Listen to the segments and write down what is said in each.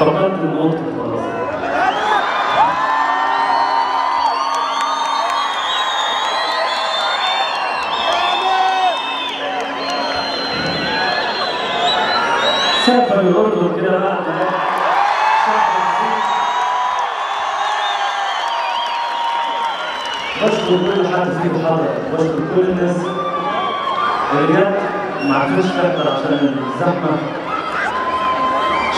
فقدت النطق خلاص سافر الأردن كده بقى. بشكر كل حد فيه حضر بشكر كل الناس اللي جت. ما عرفوش تحضر عشان الزحمة. ان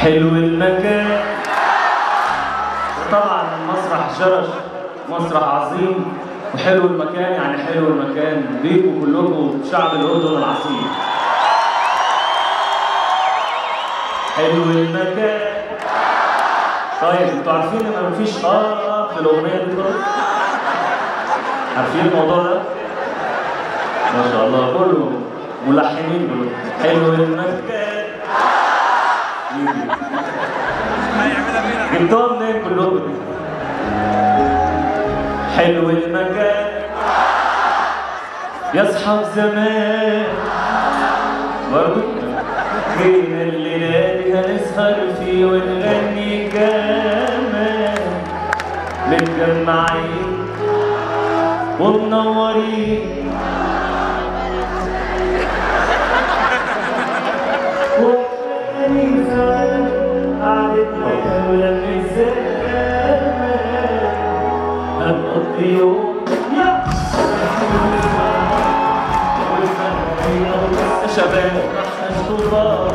حلو المكان. طبعا المسرح شرش مسرح عظيم. وحلو المكان يعني حلو المكان. بيكم كلكم شعب الأردن العظيم. حلو المكان. طيب أنتوا عارفين إن مفيش آه في الأغنية دي عارفين الموضوع ده؟ ما شاء الله كله ملحنين حلو المكان. جبتوها منين كلكم دي؟ حلو المكان. يا اصحاب زمان. برضه فين الليالي هنسهر فيه ونغني كمان؟ متجمعين ومنورين شباب رح كبار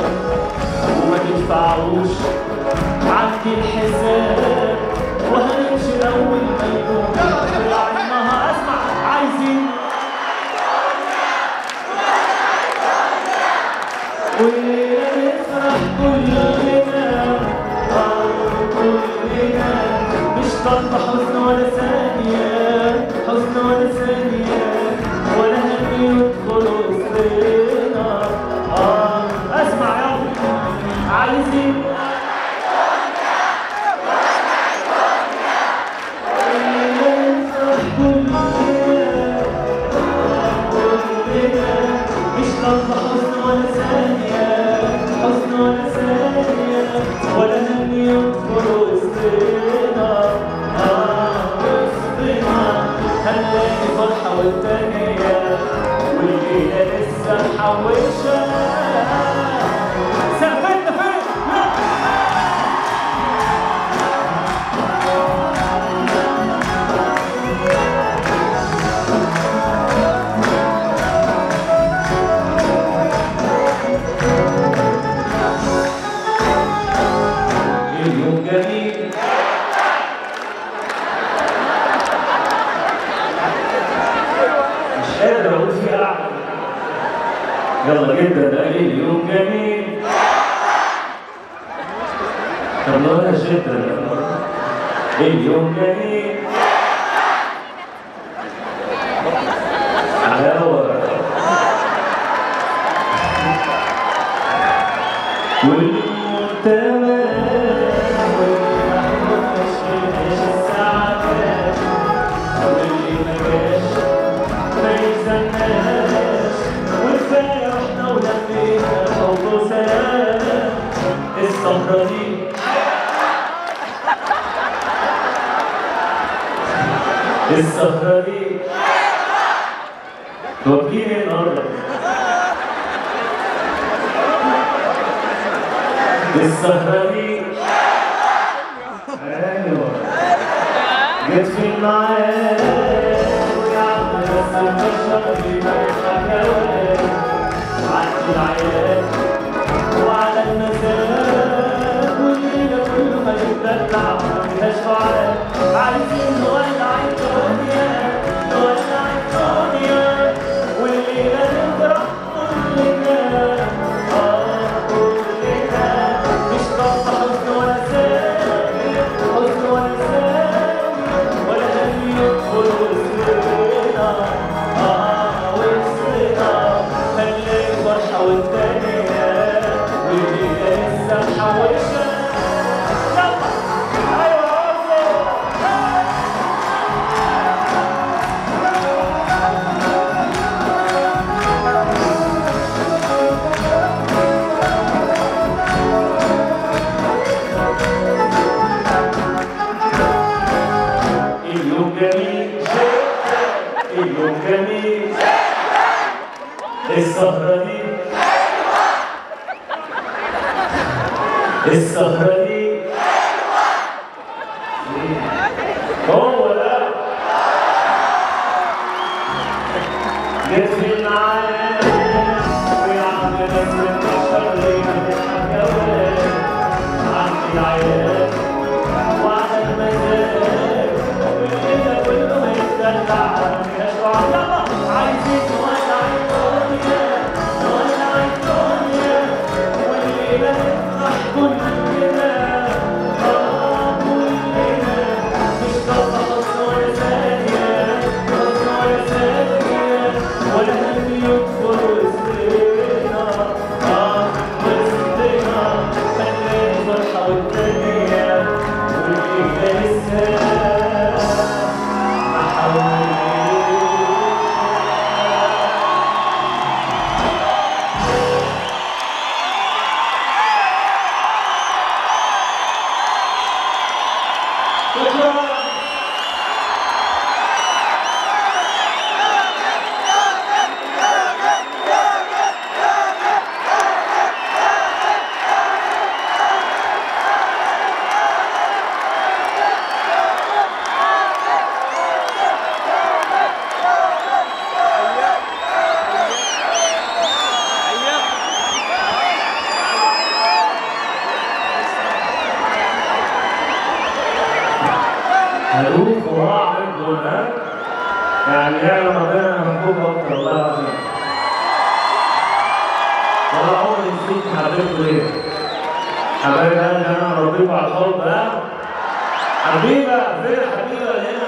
وما تدفعوش عندي الحساب وهنمشي اول ما يكون طلعناها اسمع عايزين كلنا آه، كلنا مش طالبة حزن ولا ثانية يلا جدا ده اليوم جميل. طب لو أنا اليوم جميل. السهرة دي توجيني النهارده السهرة دي أيوه جيت في المعاد بس البشر بما الحكاوي عدي العيال وعلى المساء والليلة كله ما تتدلع ما فيهاش وعد عايزين نولع اليوم جميل جدا اليوم جميل السهرة دي السهرة دي هو هروح وهعمل دول يعني يعلم ربنا محبوب أكتر والله العظيم ولا عمري نسيت حبيبته ليه حبايب قلبي أنا مربيكوا على الحب ها حبيبه فين اللي هنا